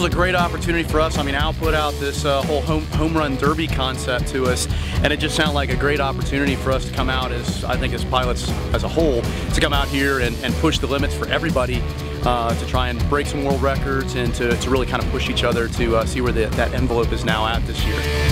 was a great opportunity for us. I mean, Al put out this uh, whole home, home run derby concept to us, and it just sounded like a great opportunity for us to come out as, I think, as pilots as a whole, to come out here and, and push the limits for everybody uh, to try and break some world records and to, to really kind of push each other to uh, see where the, that envelope is now at this year.